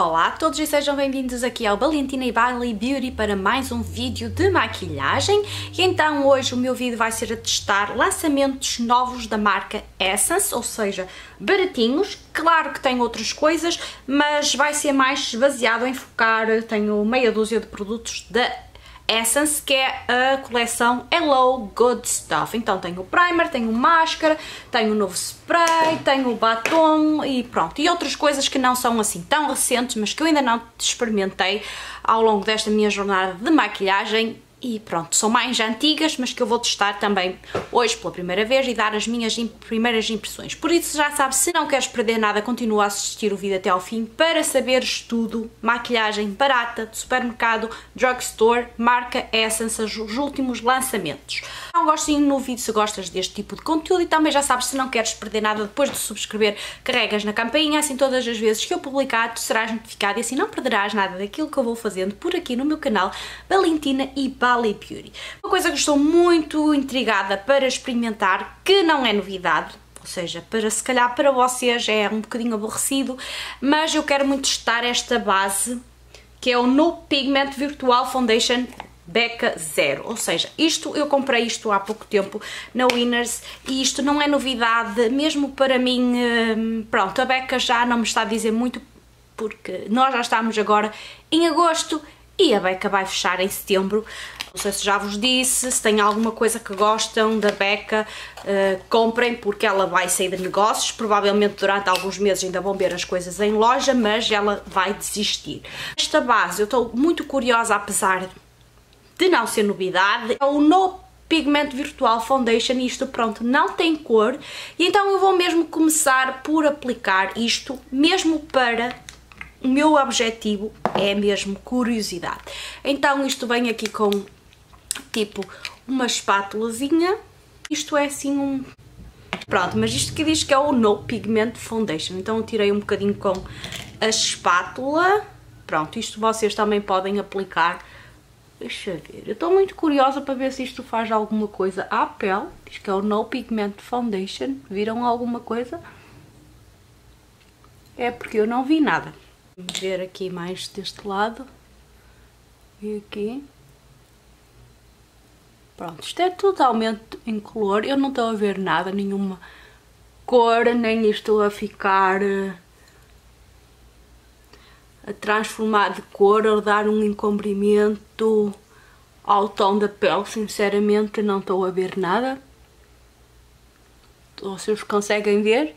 Olá a todos e sejam bem-vindos aqui ao Valentina e Bali Beauty para mais um vídeo de maquilhagem. E então hoje o meu vídeo vai ser a testar lançamentos novos da marca Essence, ou seja, baratinhos, claro que tem outras coisas, mas vai ser mais baseado em focar, tenho meia dúzia de produtos da Essence, que é a coleção Hello Good Stuff. Então tenho o primer, tenho máscara, tenho o novo spray, tenho o batom e pronto. E outras coisas que não são assim tão recentes, mas que eu ainda não experimentei ao longo desta minha jornada de maquilhagem e pronto, são mais antigas, mas que eu vou testar também hoje pela primeira vez e dar as minhas imp primeiras impressões. Por isso já sabes, se não queres perder nada, continua a assistir o vídeo até ao fim para saberes tudo, maquilhagem barata, de supermercado, drugstore, marca Essence, os últimos lançamentos. Dá um gostinho no vídeo se gostas deste tipo de conteúdo e também já sabes, se não queres perder nada, depois de subscrever, carregas na campainha, assim todas as vezes que eu publicar, tu serás notificado e assim não perderás nada daquilo que eu vou fazendo por aqui no meu canal Valentina e Bali Beauty. Uma coisa que estou muito intrigada para experimentar, que não é novidade, ou seja, para se calhar para vocês é um bocadinho aborrecido, mas eu quero muito testar esta base, que é o No Pigment Virtual Foundation Becca Zero, ou seja, isto eu comprei isto há pouco tempo na Winners e isto não é novidade, mesmo para mim, hum, pronto, a Becca já não me está a dizer muito porque nós já estamos agora em agosto e a Becca vai fechar em setembro. Não sei se já vos disse, se tem alguma coisa que gostam da Becca, uh, comprem porque ela vai sair de negócios, provavelmente durante alguns meses ainda vão ver as coisas em loja, mas ela vai desistir. Esta base eu estou muito curiosa apesar de não ser novidade, é o No Pigment Virtual Foundation, isto pronto, não tem cor, e então eu vou mesmo começar por aplicar isto, mesmo para o meu objetivo é mesmo curiosidade. Então isto vem aqui com tipo uma espátulazinha, isto é assim um... Pronto, mas isto que diz que é o No Pigment Foundation, então eu tirei um bocadinho com a espátula, pronto, isto vocês também podem aplicar Deixa ver. Eu estou muito curiosa para ver se isto faz alguma coisa à pele. Diz que é o No Pigment Foundation. Viram alguma coisa? É porque eu não vi nada. Ver aqui mais deste lado. E aqui. Pronto, isto é totalmente incolor. Eu não estou a ver nada, nenhuma cor, nem estou a ficar eh, a transformar de cor ou dar um encombrimento ao tom da pele, sinceramente não estou a ver nada. Vocês conseguem ver?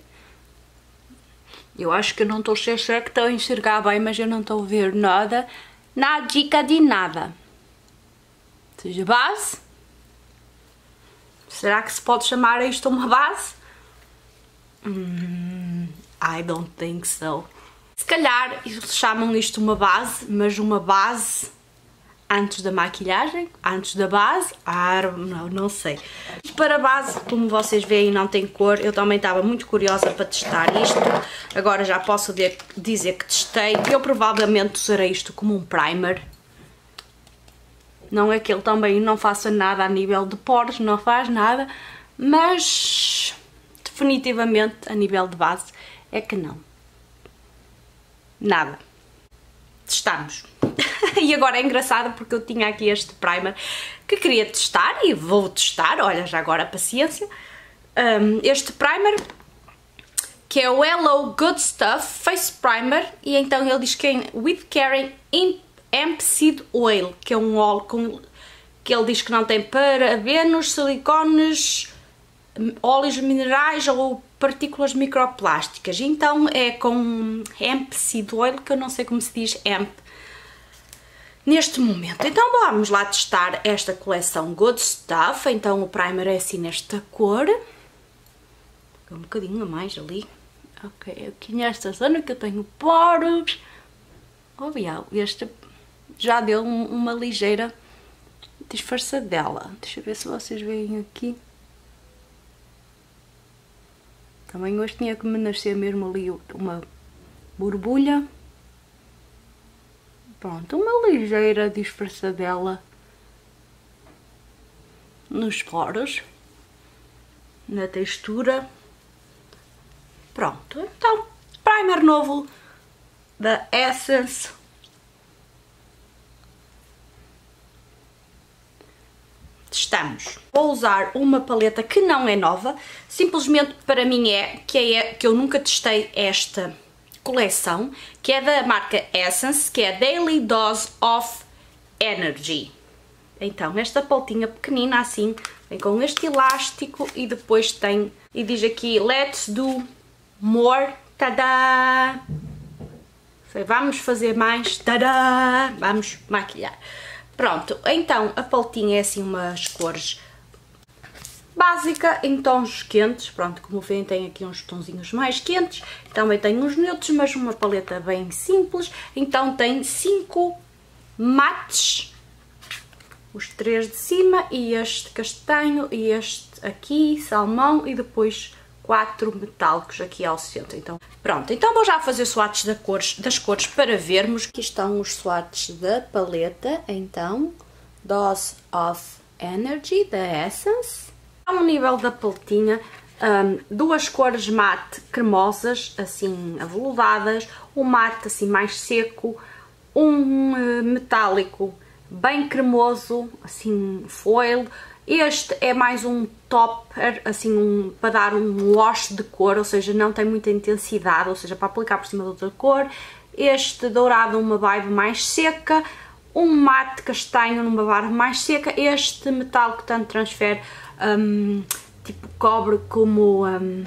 Eu acho que eu não estou cheia que estou a enxergar bem, mas eu não estou a ver nada. Na dica de nada. Seja base. Será que se pode chamar isto uma base? Mm, I don't think so. Se calhar chamam isto uma base, mas uma base antes da maquilhagem, antes da base, ah, não, não sei. Para a base, como vocês veem, não tem cor, eu também estava muito curiosa para testar isto, agora já posso dizer que testei, eu provavelmente usarei isto como um primer, não é que ele também não faça nada a nível de poros, não faz nada, mas definitivamente a nível de base é que não. Nada. Testamos. e agora é engraçado porque eu tinha aqui este primer que queria testar e vou testar, olha já agora paciência. Um, este primer que é o Hello Good Stuff Face Primer e então ele diz que é With Caring Hemp Seed Oil, que é um óleo com, que ele diz que não tem parabenos, silicones, óleos minerais ou partículas microplásticas. Então é com hemp seed oil, que eu não sei como se diz hemp neste momento. Então vamos lá testar esta coleção Good Stuff. Então o primer é assim nesta cor. Um bocadinho a mais ali. Ok, aqui nesta zona que eu tenho poros. Oh, yeah, este já deu uma ligeira disfarçadela. Deixa eu ver se vocês veem aqui. Também hoje tinha que me nascer mesmo ali uma borbulha. Pronto, uma ligeira disfarçadela nos poros, na textura. Pronto, então, primer novo da Essence. Testamos. Vou usar uma paleta que não é nova, simplesmente para mim é que, é, que eu nunca testei esta coleção, que é da marca Essence, que é Daily Dose of Energy. Então, esta paletinha pequenina assim, vem com este elástico e depois tem, e diz aqui, let's do more, tada! Vamos fazer mais, tada! Vamos maquilhar. Pronto, então a paletinha é assim umas cores básica em tons quentes, pronto, como veem tem aqui uns tonzinhos mais quentes, também tem uns neutros, mas uma paleta bem simples, então tem cinco mates, os três de cima e este castanho e este aqui, salmão e depois quatro metálicos aqui ao centro. Então, pronto, então vou já fazer swatches das cores, das cores para vermos. Aqui estão os swatches da paleta, então, Dose of Energy, da Essence. Ao nível da paletinha, um, duas cores mate cremosas, assim aveludadas, um mate assim mais seco, um uh, metálico bem cremoso, assim foil. Este é mais um topper, assim, um, para dar um wash de cor, ou seja, não tem muita intensidade, ou seja, para aplicar por cima de outra cor. Este dourado uma vibe mais seca, um mate castanho numa vibe mais seca, este metal que tanto transfere um, tipo cobre como um,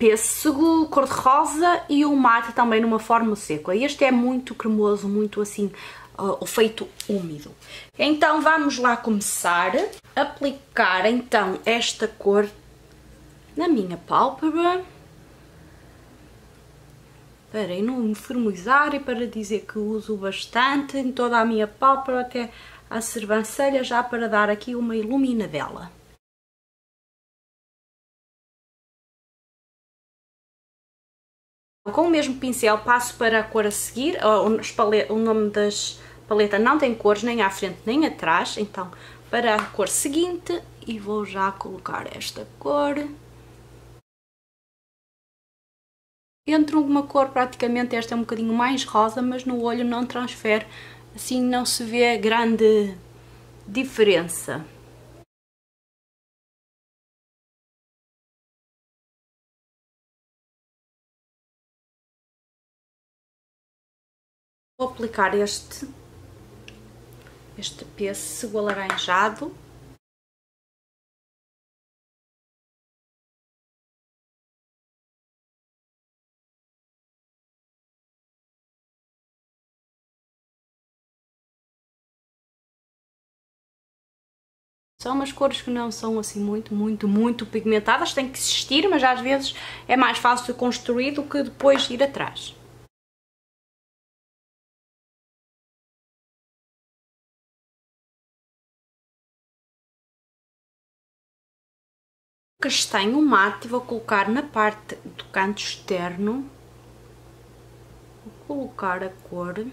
pêssego cor-de-rosa e o mate também numa forma seca. Este é muito cremoso, muito assim, uh, o feito úmido. Então vamos lá começar a aplicar então esta cor na minha pálpebra para uniformizar e para dizer que uso bastante em toda a minha pálpebra até a sobrancelha já para dar aqui uma iluminadela. Com o mesmo pincel passo para a cor a seguir, o nome das paleta não tem cores nem à frente nem atrás, então para a cor seguinte e vou já colocar esta cor. Entre uma cor praticamente esta é um bocadinho mais rosa, mas no olho não transfere, assim não se vê grande diferença. Vou aplicar este, este pêssego alaranjado. São umas cores que não são assim muito, muito, muito pigmentadas, tem que existir, mas às vezes é mais fácil construir do que depois ir atrás. Castanho mate vou colocar na parte do canto externo. Vou colocar a cor.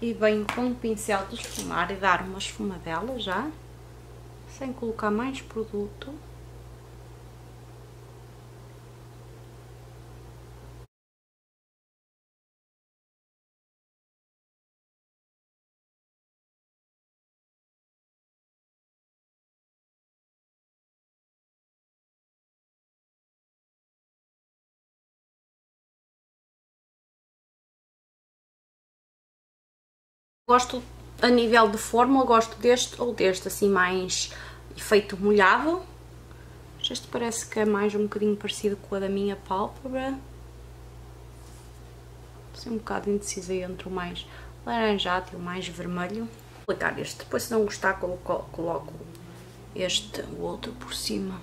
E venho com um pincel de esfumar e dar uma esfumadela já sem colocar mais produto. Gosto a nível de forma, gosto deste ou deste, assim mais efeito molhado. Este parece que é mais um bocadinho parecido com a da minha pálpebra. Estou um bocado indecisa entre o mais laranjado e o mais vermelho. Vou aplicar este, depois se não gostar coloco este, o outro por cima.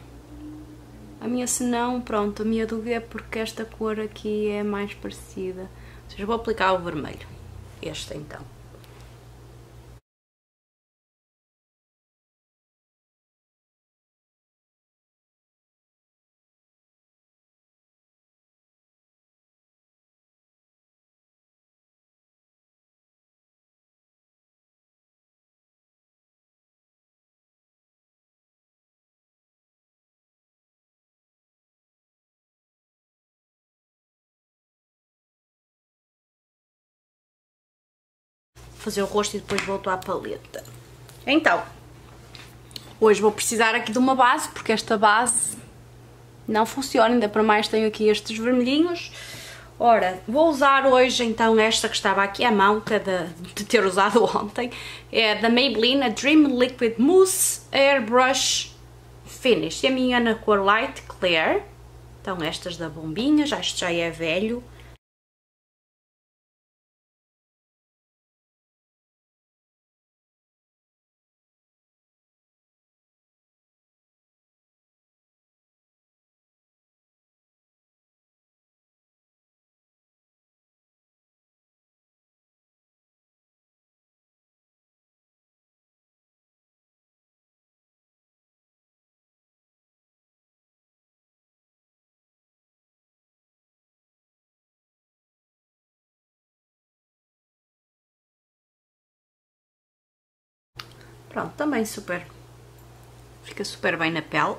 A minha se não, pronto, a minha dúvida é porque esta cor aqui é mais parecida. Ou seja, vou aplicar o vermelho. Este então. Fazer o rosto e depois volto à paleta. Então, hoje vou precisar aqui de uma base, porque esta base não funciona, ainda para mais tenho aqui estes vermelhinhos. Ora, vou usar hoje então esta que estava aqui à mão, que é de, de ter usado ontem. É da Maybelline, a Dream Liquid Mousse Airbrush Finish. E a minha na cor Light Clear. Então estas da bombinha, já, este já é velho. Pronto, também super. Fica super bem na pele.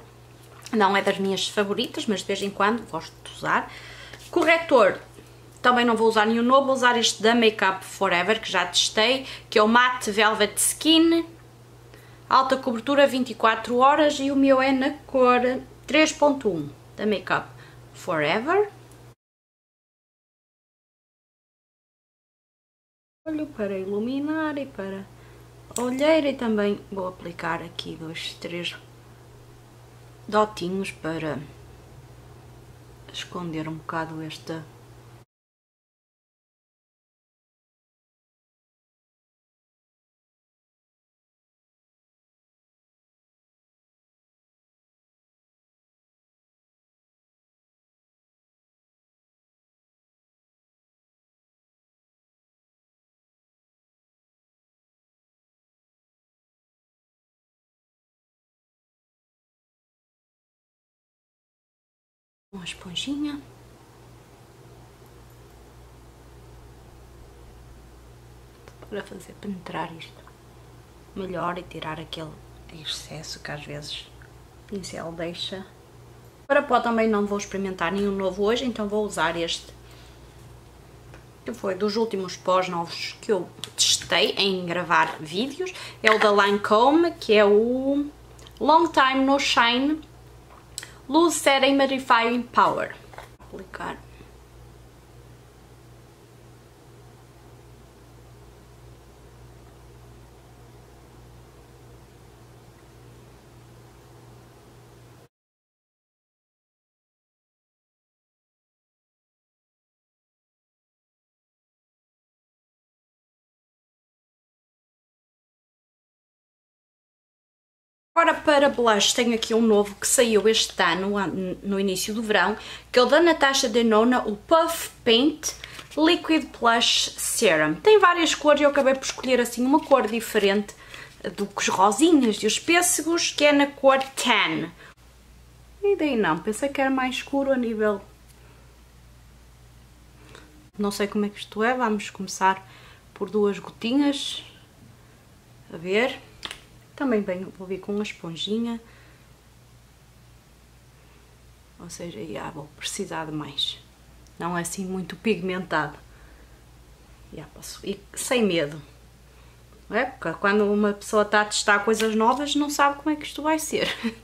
Não é das minhas favoritas, mas de vez em quando gosto de usar. Corretor, também não vou usar nenhum novo, vou usar este da Makeup Forever, que já testei, que é o Matte Velvet Skin. Alta cobertura 24 horas e o meu é na cor 3.1 da Makeup Forever. Olho para iluminar e para olheira e também vou aplicar aqui dois, três dotinhos para esconder um bocado esta uma esponjinha. Para fazer penetrar isto melhor e tirar aquele excesso que às vezes o pincel deixa. Para pó também não vou experimentar nenhum novo hoje, então vou usar este que foi dos últimos pós novos que eu testei em gravar vídeos. É o da Lancome, que é o Long Time No Shine Luz Setting Mattifying Power. Aplicar. Agora para blush tenho aqui um novo que saiu este ano, no início do verão, que é o da Natasha Denona, o Puff Paint Liquid Blush Serum. Tem várias cores e eu acabei por escolher assim uma cor diferente do que os rosinhas e os pêssegos, que é na cor Tan. E daí não, pensei que era mais escuro a nível... Não sei como é que isto é, vamos começar por duas gotinhas, a ver... Também venho, vou vir com uma esponjinha. Ou seja, já vou precisar de mais. Não é assim muito pigmentado. Já posso ir sem medo. É? Porque quando uma pessoa está a testar coisas novas não sabe como é que isto vai ser.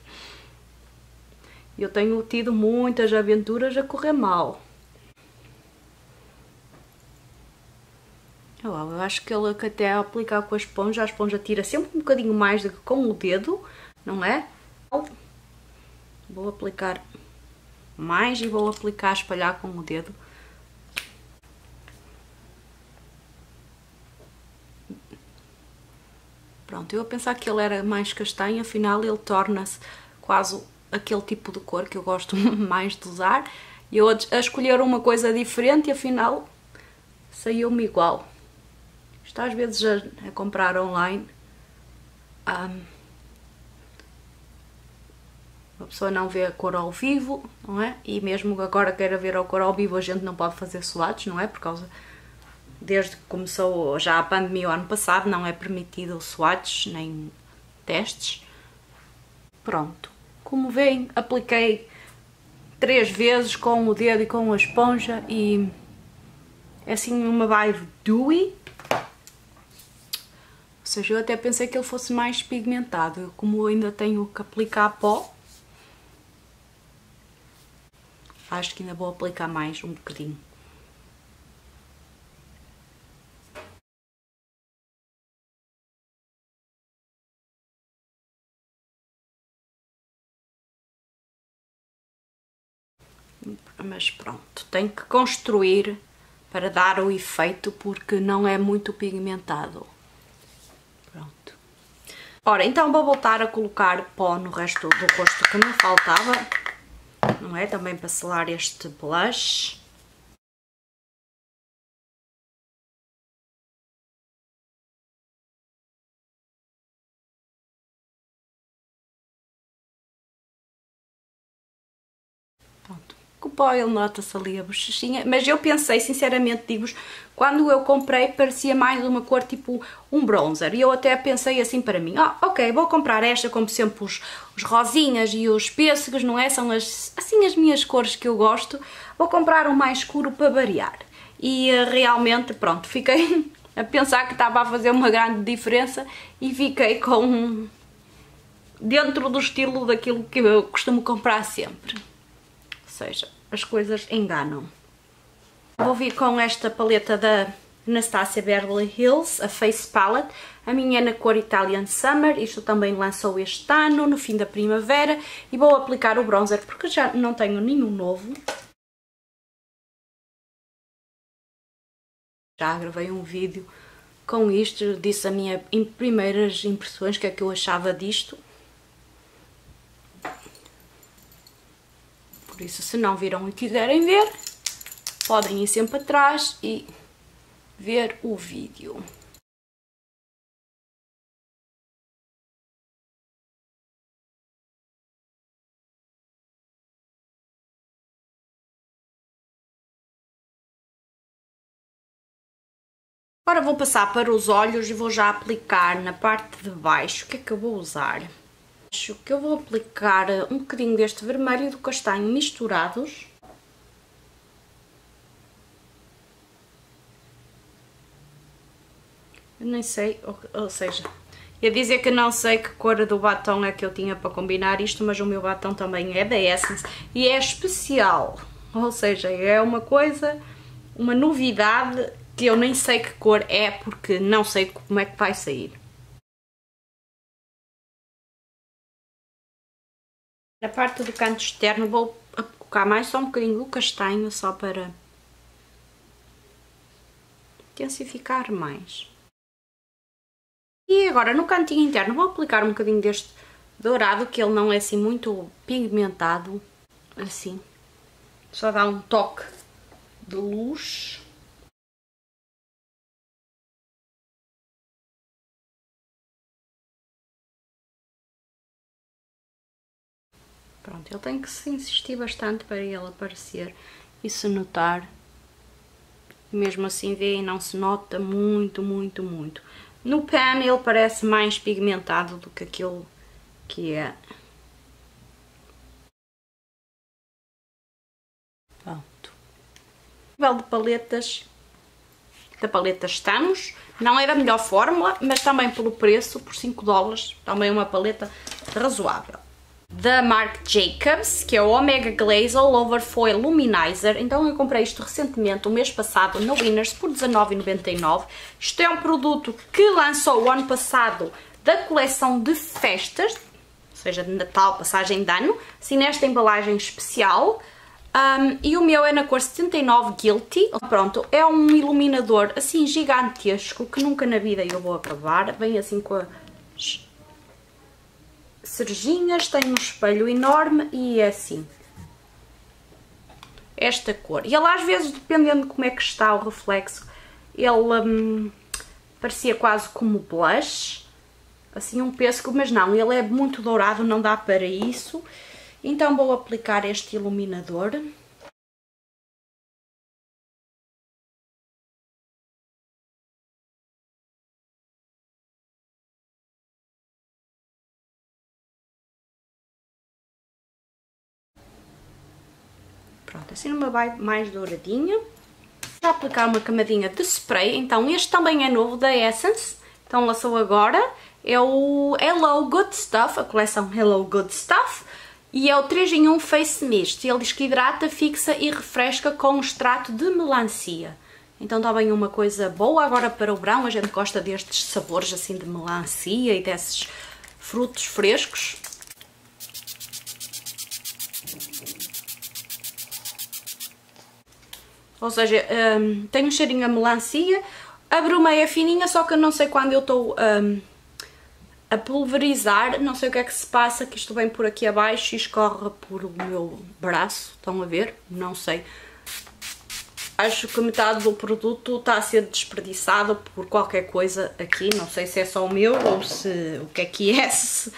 Eu tenho tido muitas aventuras a correr mal. Eu acho que ele até aplicar com a esponja, a esponja tira sempre um bocadinho mais do que com o dedo, não é? Vou aplicar mais e vou aplicar, espalhar com o dedo. Pronto, eu a pensar que ele era mais castanho, afinal ele torna-se quase aquele tipo de cor que eu gosto mais de usar. E eu a escolher uma coisa diferente e afinal saiu-me igual. Isto às vezes a, a comprar online um, a pessoa não vê a cor ao vivo, não é? E mesmo agora queira ver a cor ao vivo a gente não pode fazer swatches, não é? Por causa desde que começou já a pandemia o ano passado não é permitido swatches nem testes. Pronto. Como veem, apliquei três vezes com o dedo e com a esponja e é assim uma vibe dewy seja, eu até pensei que ele fosse mais pigmentado. Eu, como eu ainda tenho que aplicar pó, acho que ainda vou aplicar mais um bocadinho. Mas pronto, tenho que construir para dar o efeito porque não é muito pigmentado. Pronto. Ora, então vou voltar a colocar pó no resto do rosto que me faltava, não é? Também para selar este blush. O pó ele nota-se ali a bochechinha, mas eu pensei, sinceramente, digo-vos, quando eu comprei parecia mais uma cor tipo um bronzer, e eu até pensei assim para mim, ah, ok, vou comprar esta, como sempre os, os rosinhas e os pêssegos, não é? São as, assim as minhas cores que eu gosto, vou comprar um mais escuro para variar. E uh, realmente, pronto, fiquei a pensar que estava a fazer uma grande diferença e fiquei com dentro do estilo daquilo que eu costumo comprar sempre. Seja, as coisas enganam. Vou vir com esta paleta da Anastasia Beverly Hills, a Face Palette. A minha é na cor Italian Summer, isto também lançou este ano, no fim da primavera. E vou aplicar o bronzer porque já não tenho nenhum novo. Já gravei um vídeo com isto, disse a minha primeiras impressões, o que é que eu achava disto. Por isso, se não viram e quiserem ver, podem ir sempre atrás e ver o vídeo. Agora vou passar para os olhos e vou já aplicar na parte de baixo. O que é que eu vou usar? Acho que eu vou aplicar um bocadinho deste vermelho e do castanho misturados. Eu nem sei, ou, ou seja, ia dizer que não sei que cor do batom é que eu tinha para combinar isto, mas o meu batom também é da Essence e é especial. Ou seja, é uma coisa, uma novidade que eu nem sei que cor é porque não sei como é que vai sair. Na parte do canto externo vou colocar mais só um bocadinho do castanho, só para intensificar mais. E agora no cantinho interno vou aplicar um bocadinho deste dourado, que ele não é assim muito pigmentado, assim. Só dá um toque de luz. Pronto, ele tem que se insistir bastante para ele aparecer e se notar. Mesmo assim vê não se nota muito, muito, muito. No pen ele parece mais pigmentado do que aquilo que é. Pronto. Nível de paletas, da paleta estamos. Não é da melhor fórmula, mas também pelo preço, por 5 dólares, também uma paleta razoável da Marc Jacobs, que é o Omega Glaze All Over Foil Luminizer. Então eu comprei isto recentemente, o mês passado, no Winners, por $19,99. Isto é um produto que lançou o ano passado da coleção de festas, ou seja, de Natal, passagem de ano, assim nesta embalagem especial. Um, e o meu é na cor 79 Guilty. Pronto, é um iluminador assim gigantesco que nunca na vida eu vou acabar. Vem assim com a cerejinhas, tem um espelho enorme e é assim. Esta cor. E ele às vezes, dependendo de como é que está o reflexo, ele hum, parecia quase como blush, assim um pêssego, mas não, ele é muito dourado, não dá para isso. Então vou aplicar este iluminador. Assim numa vai mais douradinha. Vou aplicar uma camadinha de spray, então este também é novo da Essence, Então lançou agora, é o Hello Good Stuff, a coleção Hello Good Stuff, e é o 3 em 1 Face Mist. Ele diz que hidrata, fixa e refresca com extrato de melancia. Então bem uma coisa boa agora para o verão, a gente gosta destes sabores assim de melancia e desses frutos frescos. Ou seja, um, tem um cheirinho a melancia, a bruma é fininha, só que eu não sei quando eu estou um, a pulverizar, não sei o que é que se passa, que isto vem por aqui abaixo e escorre por o meu braço, estão a ver? Não sei. Acho que metade do produto está a ser desperdiçado por qualquer coisa aqui, não sei se é só o meu ou se o que é que é, se,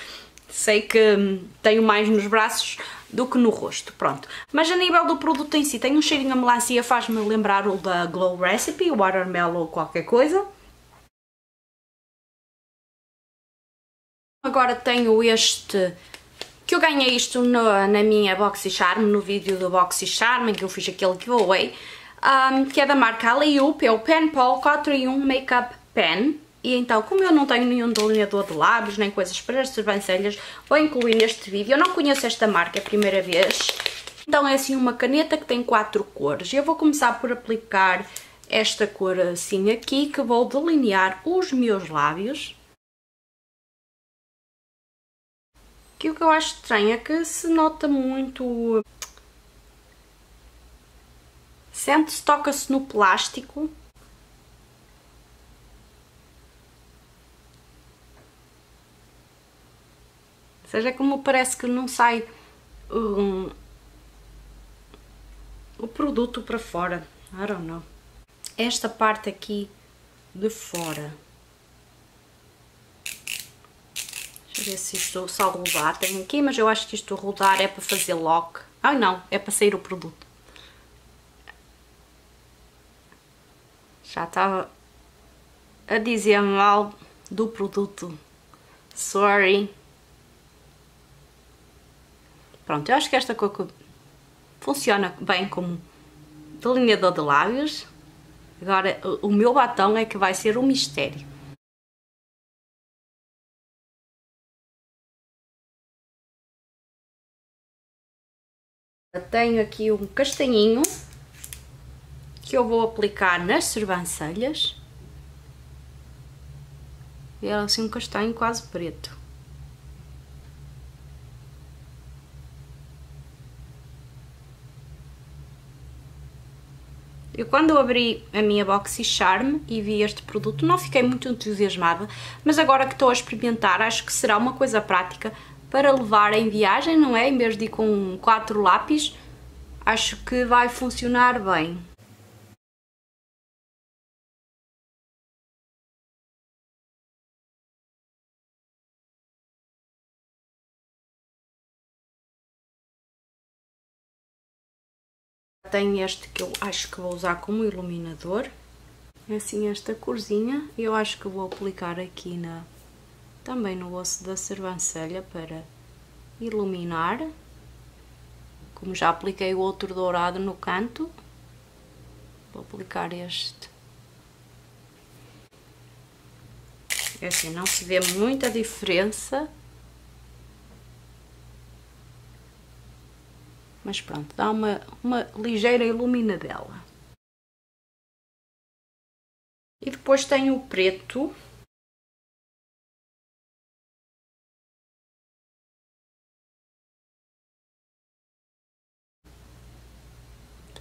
sei que hum, tenho mais nos braços do que no rosto, pronto. Mas a nível do produto em si, tem um cheirinho a melancia, faz-me lembrar o da Glow Recipe, Watermelon ou qualquer coisa. Agora tenho este, que eu ganhei isto no, na minha Boxy Charm, no vídeo do Boxy Charm, em que eu fiz aquele giveaway, um, que é da marca Aleup, é o Pen Pal 4 em 1 Makeup Pen. E então, como eu não tenho nenhum delineador de lábios, nem coisas para as sobrancelhas, vou incluir neste vídeo. Eu não conheço esta marca, é a primeira vez. Então é assim uma caneta que tem quatro cores. Eu vou começar por aplicar esta cor assim aqui, que vou delinear os meus lábios. que o que eu acho estranho é que se nota muito... Sente-se, toca-se no plástico. Ou seja, como parece que não sai um, o produto para fora. I don't know. Esta parte aqui de fora ver se isto só rodar. Tenho aqui, mas eu acho que isto rodar é para fazer lock. Ai não, é para sair o produto. Já estava a dizer mal do produto. Sorry. Pronto, eu acho que esta cor funciona bem como delineador de lábios. Agora, o meu batom é que vai ser um mistério. Tenho aqui um castanhinho que eu vou aplicar nas sobrancelhas. E é assim um castanho quase preto. Eu quando abri a minha Boxy Charm e vi este produto não fiquei muito entusiasmada, mas agora que estou a experimentar acho que será uma coisa prática para levar em viagem, não é? Em vez de ir com quatro lápis, acho que vai funcionar bem. Tenho este que eu acho que vou usar como iluminador. É assim esta corzinha. Eu acho que vou aplicar aqui na também no osso da cervancelha para iluminar. Como já apliquei o outro dourado no canto, vou aplicar este. É assim, não se vê muita diferença. Mas pronto, dá uma, uma ligeira iluminadela. E depois tem o preto,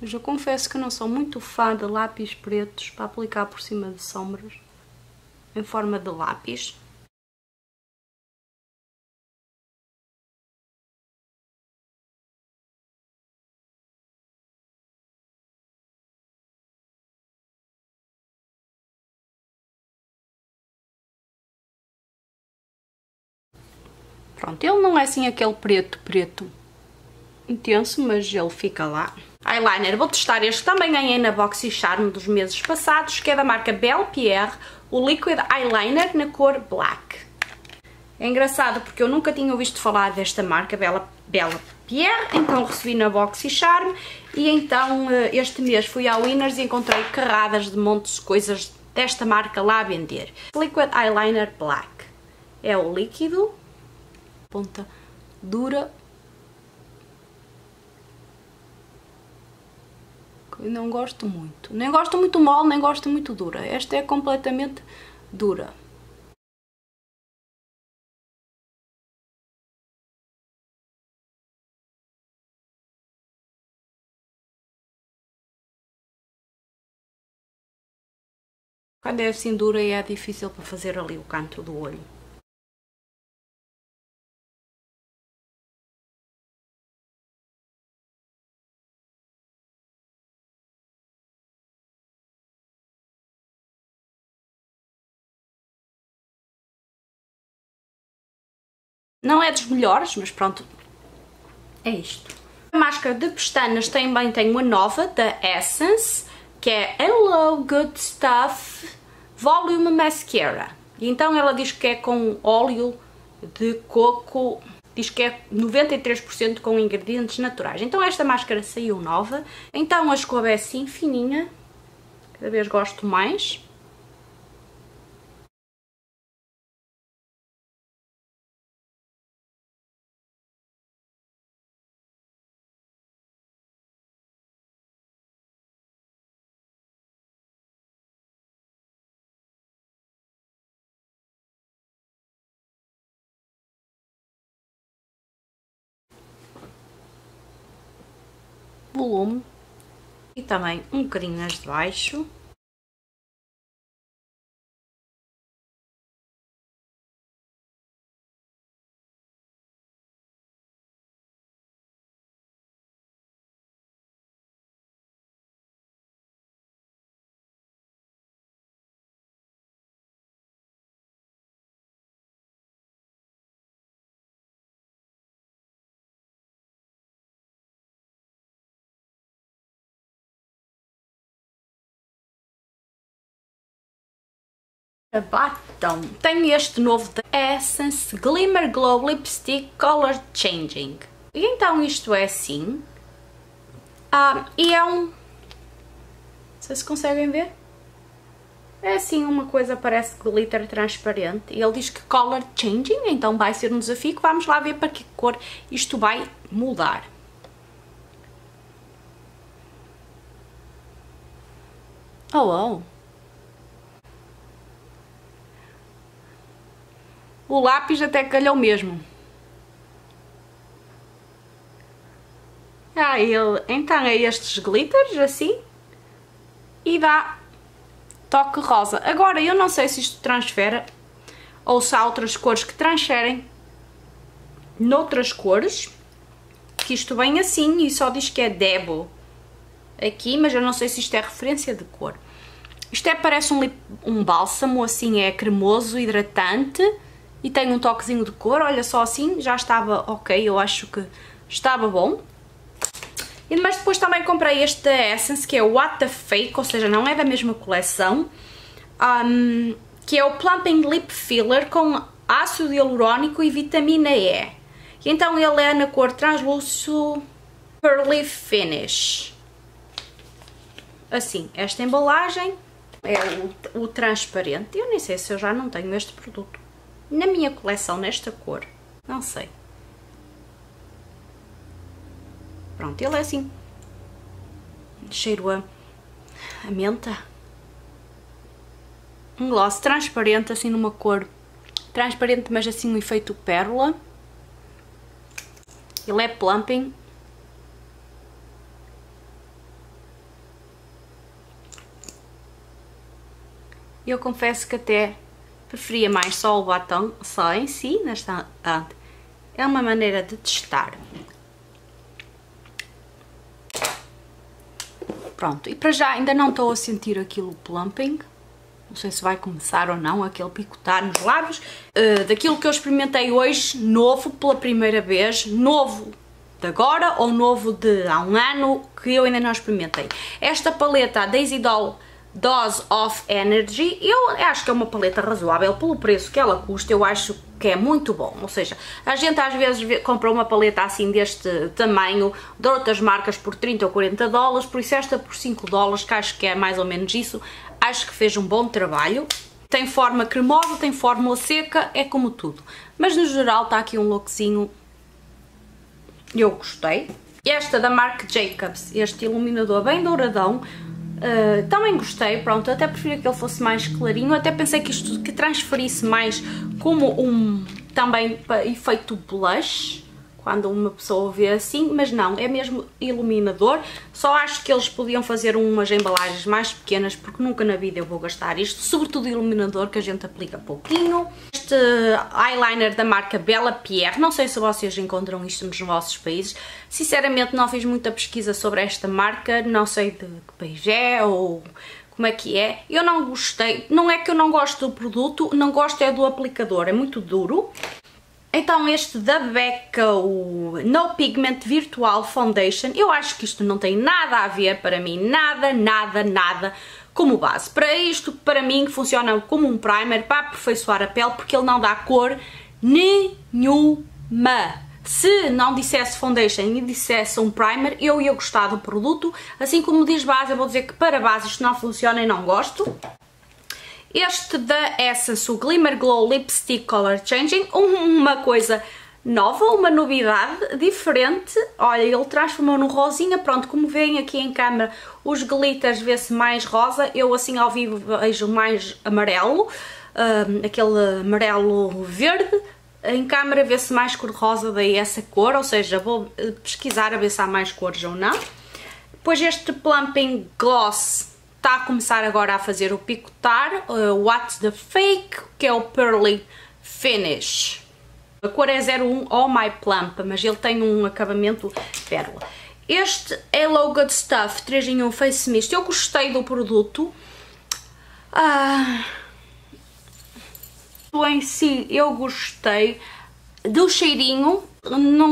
eu confesso que não sou muito fã de lápis pretos para aplicar por cima de sombras em forma de lápis. Pronto, ele não é assim aquele preto, preto intenso, mas ele fica lá. Eyeliner, vou testar este, também ganhei na Boxy Charm dos meses passados, que é da marca Belle Pierre, o Liquid Eyeliner na cor Black. É engraçado porque eu nunca tinha ouvido falar desta marca, Bella, Bella Pierre, então recebi na Boxy Charm e então eh, este mês fui ao Winners e encontrei carradas de montes de coisas desta marca lá a vender. Liquid Eyeliner Black. É o líquido, ponta dura. Eu não gosto muito. Nem gosto muito mole, nem gosto muito dura. Esta é completamente dura. Quando é assim dura é difícil para fazer ali o canto do olho. Não é dos melhores, mas pronto, é isto. A máscara de pestanas também tem uma nova, da Essence, que é Hello Good Stuff Volume Mascara. E então ela diz que é com óleo de coco, diz que é 93% com ingredientes naturais. Então esta máscara saiu nova, então a escova é assim fininha, cada vez gosto mais. Volume e também um bocadinho nas de baixo. Batom. Tenho este novo da Essence Glimmer Glow Lipstick Color Changing. E então isto é assim. Ah, e é um... Vocês conseguem ver? É assim uma coisa, parece glitter transparente. E ele diz que color changing, então vai ser um desafio. Vamos lá ver para que cor isto vai mudar. Oh, oh. O lápis até calhou mesmo. Ah, ele, então é estes glitters assim e dá toque rosa. Agora eu não sei se isto transfere ou se há outras cores que transferem noutras cores que isto vem assim e só diz que é Debo aqui, mas eu não sei se isto é referência de cor. Isto é, parece um, um bálsamo, assim é cremoso, hidratante e tem um toquezinho de cor, olha só assim, já estava ok, eu acho que estava bom. E, mas depois também comprei este Essence, que é o What the Fake, ou seja, não é da mesma coleção, um, que é o Plumping Lip Filler com ácido hialurônico e vitamina E. E então ele é na cor translúcido Pearly Finish. Assim, esta embalagem é o, o transparente. Eu nem sei se eu já não tenho este produto na minha coleção nesta cor. Não sei. Pronto, ele é assim. Cheiro a, a menta. Um gloss transparente, assim numa cor transparente, mas assim um efeito pérola. Ele é plumping. Eu confesso que até preferia mais só o batom, só em si, nesta é uma maneira de testar. Pronto, e para já ainda não estou a sentir aquilo plumping, não sei se vai começar ou não, aquele picotar nos lábios. Uh, daquilo que eu experimentei hoje, novo pela primeira vez, novo de agora ou novo de há um ano que eu ainda não experimentei. Esta paleta, a Daisy Doll Dose of Energy, eu acho que é uma paleta razoável pelo preço que ela custa, eu acho que é muito bom, ou seja, a gente às vezes compra uma paleta assim deste tamanho de outras marcas por 30 ou 40 dólares, por isso esta por 5 dólares, que acho que é mais ou menos isso, acho que fez um bom trabalho. Tem forma cremosa, tem fórmula seca, é como tudo. Mas no geral está aqui um lookzinho, eu gostei. Esta da Marc Jacobs, este iluminador bem douradão, uh, também gostei, pronto, até preferia que ele fosse mais clarinho, até pensei que isto que transferisse mais como um, também efeito blush, quando uma pessoa vê assim, mas não, é mesmo iluminador. Só acho que eles podiam fazer umas embalagens mais pequenas, porque nunca na vida eu vou gastar isto, sobretudo iluminador que a gente aplica pouquinho. Este eyeliner da marca Bella Pierre, não sei se vocês encontram isto nos vossos países. Sinceramente não fiz muita pesquisa sobre esta marca, não sei de que país é ou como é que é. Eu não gostei, não é que eu não gosto do produto, não gosto é do aplicador, é muito duro. Então este da Becca, o No Pigment Virtual Foundation, eu acho que isto não tem nada a ver para mim, nada, nada, nada como base. Para isto, para mim, funciona como um primer para aperfeiçoar a pele, porque ele não dá cor nenhuma. Se não dissesse foundation e dissesse um primer, eu ia gostar do produto. Assim como diz base, eu vou dizer que para base isto não funciona e não gosto. Este da Essence, o Glimmer Glow Lipstick Color Changing, uma coisa nova, uma novidade diferente. Olha, ele transformou no rosinha, pronto, como veem aqui em câmera, os glitters vê-se mais rosa, eu assim ao vivo vejo mais amarelo, um, aquele amarelo verde, em câmera vê-se mais cor-de-rosa, daí essa cor, ou seja, vou eh, pesquisar a ver se há mais cores ou não. Depois este Plumping Gloss está a começar agora a fazer o picotar, uh, What's the Fake, que é o Pearly Finish. A cor é 01 Oh My Plump, mas ele tem um acabamento pérola. Este é Low Good Stuff 3 em 1 Face Mist. Eu gostei do produto. Ah, em si eu gostei do cheirinho não,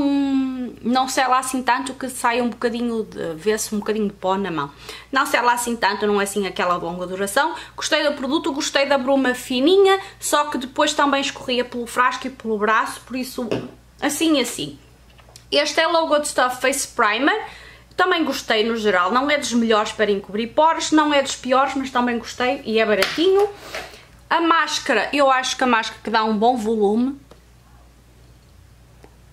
não sela assim tanto que sai um bocadinho de, vê-se um bocadinho de pó na mão. Não sela assim tanto, não é assim aquela longa duração. Gostei do produto, gostei da bruma fininha, só que depois também escorria pelo frasco e pelo braço, por isso assim assim. Este é o Logo de Stuff Face Primer, também gostei no geral, não é dos melhores para encobrir poros, não é dos piores, mas também gostei e é baratinho. A máscara, eu acho que a máscara que dá um bom volume,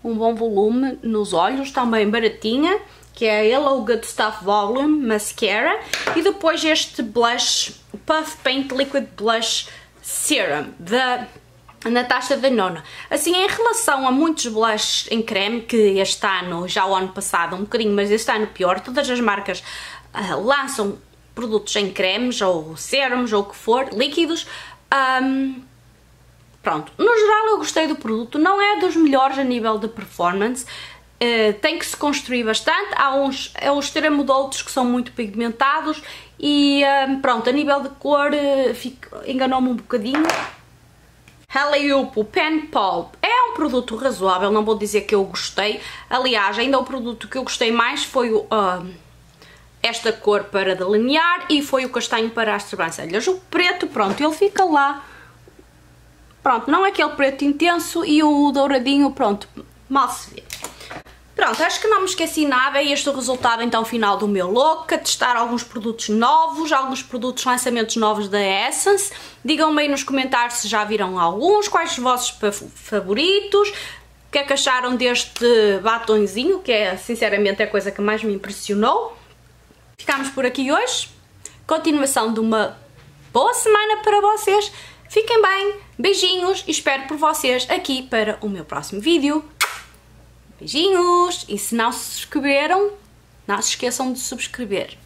um bom volume nos olhos, também baratinha, que é a Yellow Good Stuff Volume Mascara. E depois este blush, Puff Paint Liquid Blush Serum, da Natasha Denona. Assim, em relação a muitos blushes em creme, que este ano, já o ano passado, um bocadinho, mas este ano pior, todas as marcas uh, lançam produtos em cremes, ou serums, ou o que for, líquidos, um, Pronto, no geral eu gostei do produto, não é dos melhores a nível de performance, uh, tem que se construir bastante, há uns, é o extremo de outros que são muito pigmentados. E uh, pronto, a nível de cor uh, enganou-me um bocadinho. Heliupo Pen Pulp. É um produto razoável, não vou dizer que eu gostei, aliás, ainda o produto que eu gostei mais foi o... esta cor para delinear e foi o castanho para as sobrancelhas. O preto, pronto, ele fica lá Pronto, não é aquele preto intenso e o douradinho, pronto, mal se vê. Pronto, acho que não me esqueci nada e este é o resultado então final do meu look, a testar alguns produtos novos, alguns produtos lançamentos novos da Essence. Digam-me aí nos comentários se já viram alguns, quais os vossos favoritos, o que é que acharam deste batonzinho, que é sinceramente a coisa que mais me impressionou. Ficamos por aqui hoje, continuação de uma boa semana para vocês. Fiquem bem, beijinhos e espero por vocês aqui para o meu próximo vídeo. Beijinhos! E se não se subscreveram, não se esqueçam de subscrever.